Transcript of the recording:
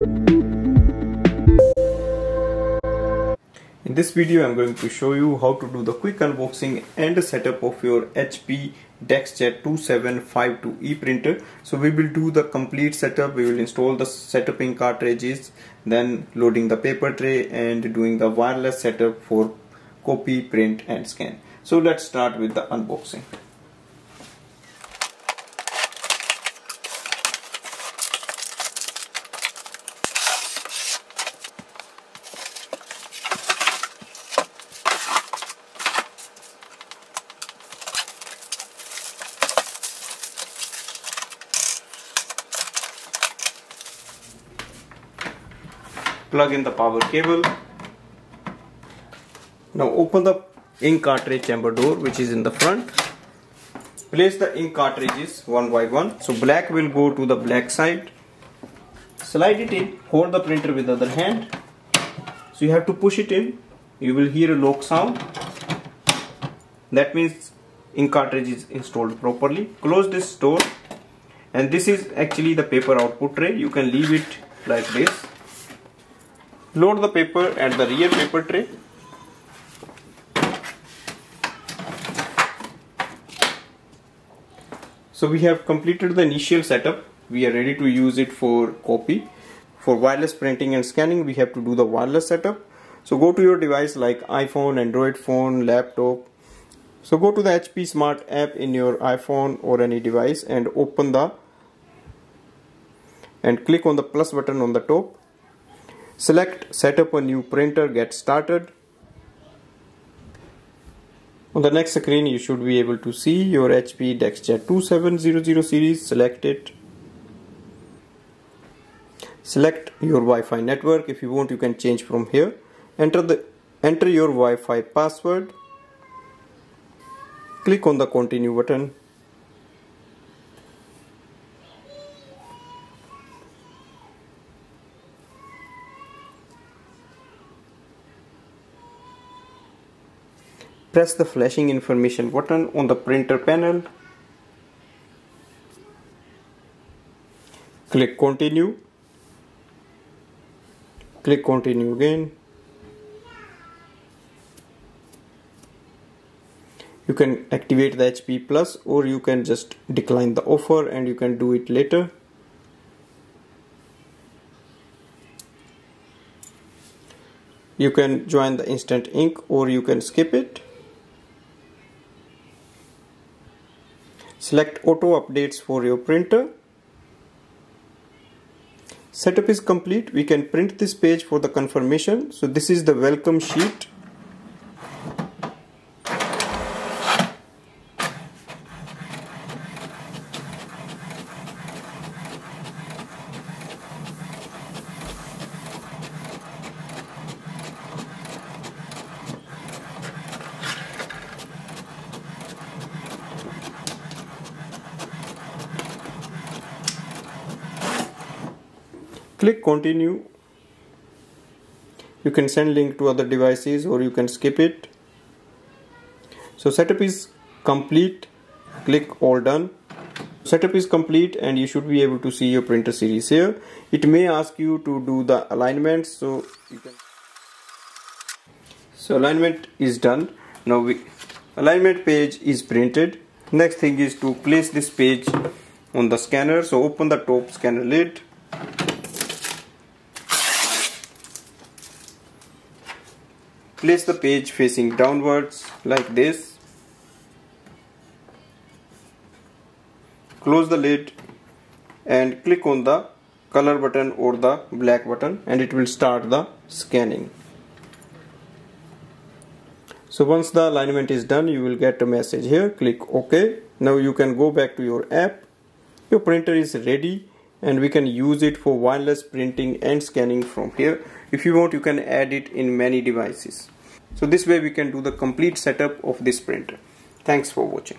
In this video I'm going to show you how to do the quick unboxing and setup of your HP DeskJet 2752E printer. So we will do the complete setup, we will install the setup setuping cartridges, then loading the paper tray and doing the wireless setup for copy, print and scan. So let's start with the unboxing. Plug in the power cable. Now open the ink cartridge chamber door which is in the front. Place the ink cartridges one by one. So black will go to the black side. Slide it in hold the printer with the other hand. So you have to push it in. You will hear a lock sound. That means ink cartridge is installed properly. Close this door. And this is actually the paper output tray. You can leave it like this Load the paper at the rear paper tray. So we have completed the initial setup. We are ready to use it for copy. For wireless printing and scanning, we have to do the wireless setup. So go to your device like iPhone, Android phone, laptop. So go to the HP Smart app in your iPhone or any device and open the and click on the plus button on the top Select set up a new printer, get started. On the next screen you should be able to see your HP DeskJet 2700 series, select it. Select your Wi-Fi network, if you want you can change from here. Enter, the, enter your Wi-Fi password. Click on the continue button. Press the flashing information button on the printer panel. Click continue. Click continue again. You can activate the HP Plus or you can just decline the offer and you can do it later. You can join the instant ink or you can skip it. Select auto updates for your printer. Setup is complete. We can print this page for the confirmation. So this is the welcome sheet click continue. You can send link to other devices or you can skip it. So setup is complete. Click all done. Setup is complete and you should be able to see your printer series here. It may ask you to do the alignment so you can so alignment is done. Now we alignment page is printed. Next thing is to place this page on the scanner. So open the top scanner lid place the page facing downwards like this. Close the lid and click on the color button or the black button and it will start the scanning. So once the alignment is done you will get a message here. Click ok. Now you can go back to your app. Your printer is ready and we can use it for wireless printing and scanning from here if you want you can add it in many devices. So this way we can do the complete setup of this printer. Thanks for watching